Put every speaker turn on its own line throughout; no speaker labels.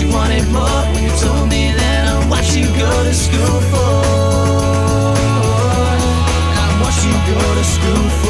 you wanted more when you told me that I'm what you go to school for. I'm what you go to school for.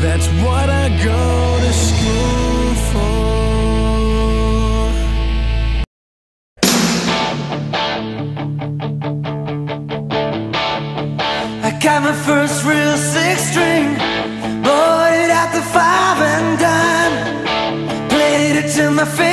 That's what I go to school for. I got my first real six string, bought it at the five and dime, played it to my face.